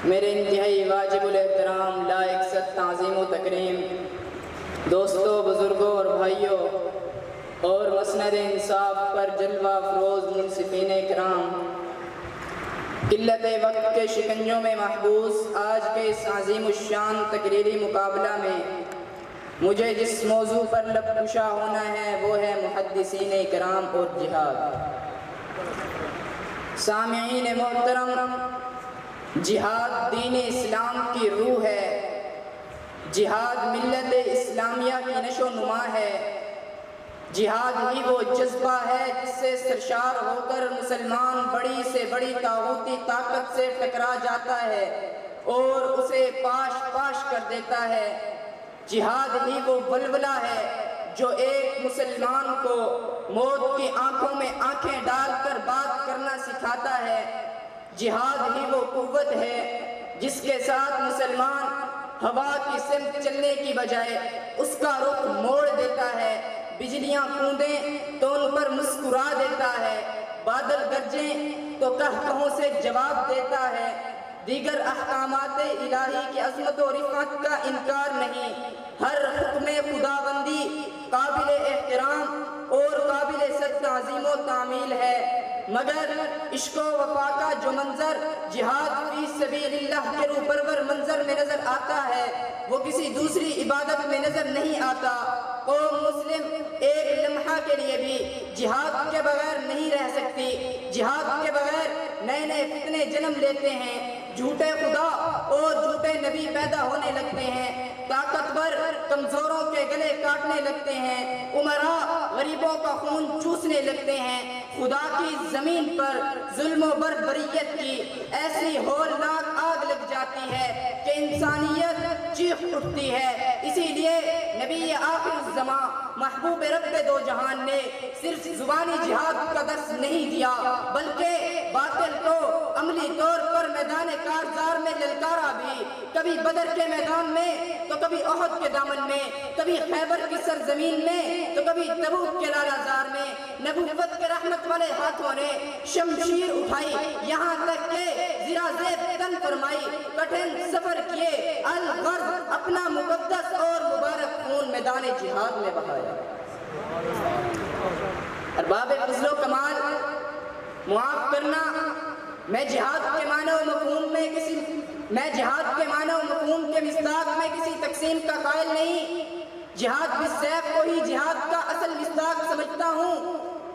मेरे इंतहाई वाजिबुल एहतराम लायक सत तज़ीम व तकरीम दोस्तों बुज़ुर्गों और भाइयों और मसनद इंसाफ पर जलवा फरोज मुनसिफिन कराम किल्लत वक्त के शिकंजों में महबूस आज के इस अजीम शान तकरीरी मुकाबला में मुझे जिस मौजू पर लबकुशा होना है, वो है मुहदसिन कराम और जिहाद। सामीन मोहतरम, जिहाद दीन इस्लाम की रूह है। जिहाद मिल्लत इस्लामिया की नशो नुमा है। जिहाद ही वो जज्बा है जिससे सरशार होकर मुसलमान बड़ी से बड़ी ताबूती ताकत से टकरा जाता है और उसे पाश पाश कर देता है। जिहाद ही वो बलबला है जो एक मुसलमान को मौत की आँखों में आँखें डालकर बात करना सिखाता है। जिहाद ही वो कुव्वत है जिसके साथ मुसलमान हवा की सिमत चलने की बजाय उसका रुख मोड़ देता है। बिजलियाँ कूदे तो उन पर मुस्कुरा देता है, बादल गरजे तो कह कहों से जवाब देता है। दीगर अहकामात इलाही की अजमत और रिफत का इनकार नहीं। हर हुक्म खुदाबंदी, काबिल एहतराम और काबिल सद तज़ीम तामील है। मगर इश्को वफा का जो मंजर जिहाद फ़ी सबीलिल्लाह के रूपरवर मंजर में नज़र आता है, वो किसी दूसरी इबादत में नज़र नहीं आता। कौम मुस्लिम एक लम्हा के लिए भी जिहाद के बगैर नहीं रह सकती। जिहाद के बगैर नए नए फितने जन्म लेते हैं। झूठे खुदा और झूठे नबी पैदा होने लगते हैं। ताकतवर कमजोरों के गले काटने लगते हैं। उमरा गरीबों का खून चूसने लगते हैं। खुदा की ज़मीन पर जुल्म बरबरीत की ऐसी होलनाक आग लग जाती है कि इंसानियत चीख उठती है। इसीलिए नबी आखिर जमा महबूब रब दो जहान ने सिर्फ़ जुबानी जिहाद का दर्श नहीं दिया, बल्कि बातिल को अमली तौर पर मैदान कारजार में ललकारा भी। कभी बदर के मैदान में तो कभी अहद के दामन में, कभी खैबर की सरजमीन में तो कभी तबूक के लालाजार में। नबूवत के रहमत वाले हाथों ने शमशीर उठाई, यहाँ तक के जिरा तन फरमाई, कठिन सफ़र किए, अल गर्ज अपना मुकद्दस और मुबारक खून मैदान जिहाद में बहाया। अरबाब फजलो कमाल, मुआफ करना मैं जिहाद के मानव मफहूम में किसी मैं जिहाद के मानव मफहूम के मिसदाक में किसी तकसीम का कायल नहीं। जिहाद बिसैफ को ही जिहाद का असल मिसदाक समझता हूँ।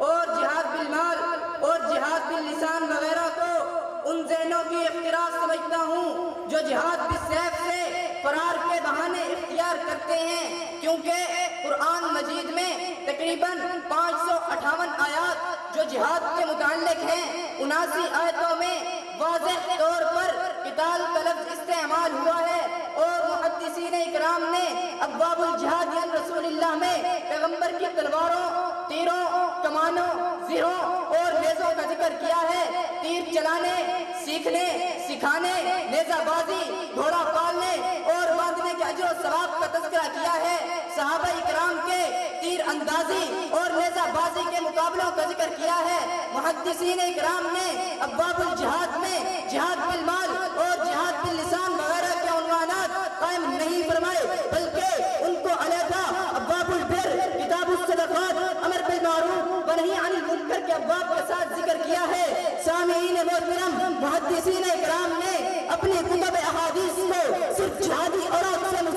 और जिहाद बिलमाल और जिहाद लिसान वगैरह को उन जहनों की इख्तरा समझता हूँ, जो जिहाद बिसैफ से फरार के बहाने इख्तियार करते हैं। क्योंकि कुरान मजीद में तकरीबन पाँच सौ अठावन आयात जो जिहाद के मुतालिक हैं उनासी आयतों में वाजह तौर पर किताल का लफ्ज इस्तेमाल हुआ है और मुहद्दिसीन इकराम ने अब्बाबुल जिहाद रसूलुल्लाह में पैगंबर की तलवारों, तीरों, कमानों, जिरों और नेजों का ज़िक्र किया है। तीर चलाने, सीखने, सिखाने, नेजाबाजी, घोड़ा पालने और बांधने के अजर सवाब का तस्करा किया है। सहाबा इकराम के तीर अंदाजी और नेजाबाजी के मुकाबलों का ज़िक्र किया है। मुहद्दिसीन इकराम ने अब्बाबुल जिहाद में जिहाद बिल माल और जिहाद बिल लिसान वगैरह के उन्वानात कायम नहीं फरमाए, बल्कि उनको अलहदा अब्बाबुल बिर किताबुस अमर बिल मारूफ व नही अनिल मुनकर के अब्वाब के साथ ज़िक्र किया है। सामीन मोहतरम, मुहद्दिसीन इकराम ने अपने कुतुब अहादीस को सिर्फ़ जिहादी और से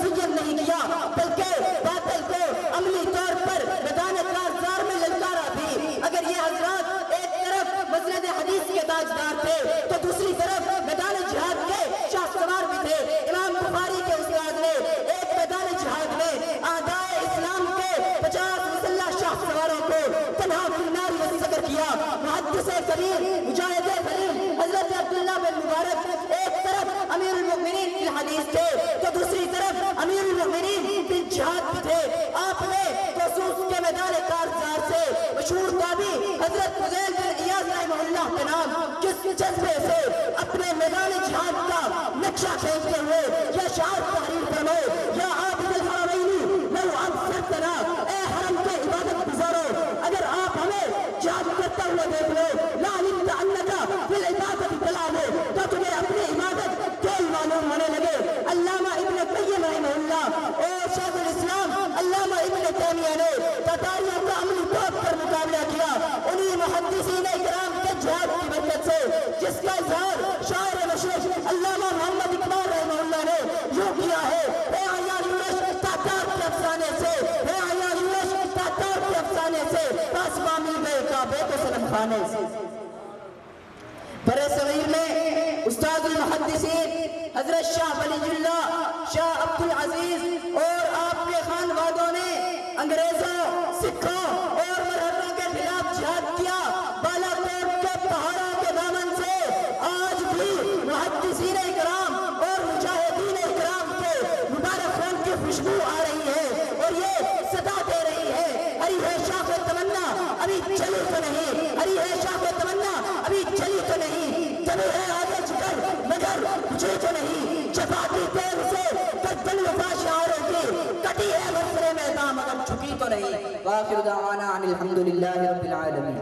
मुहद्दिस मुजाहिद करीम हज़रत अब्दुल्ला बिन मुबारक एक तरफ़ मुमिनीन की हदीस थे तो दूसरी तरफ़ मुमिनीन फिल जिहाद थे। आपने तसूस के मैदान कारजार से मशहूर ताबी हज़रत फजैल बिन इयाज रहमहुल्लाह के नाम, किस जज्बे से के सनम से बड़े सगीर में उस्ताद हज़रत शाह वलीजुल्लाह शाह अब्दुल अज़ीज़ और आपके खानवादों ने अंग्रेज़ों, सिखों और मरहबों के खिलाफ जिहाद किया। बालाकोट के पहाड़ों के दामन से आज भी मुहद्दिसीन इकराम और मुजाहिदीन इकराम के मुबारक खान की खुशबू आ रही है और ये सदा दे रही है हरी है शाख तमन्ना अभी चली तो नहीं हरी है शाख तमन्ना अभी चली तो नहीं चली है आगे चुकर मगर मुझे तो नहीं। जफाती तेल से कद्दल वफा शारों की कटी है मसरे में दाम मगर झुकी तो नहीं। वाखिर दावाना अनिल रब्बिल आलमीन।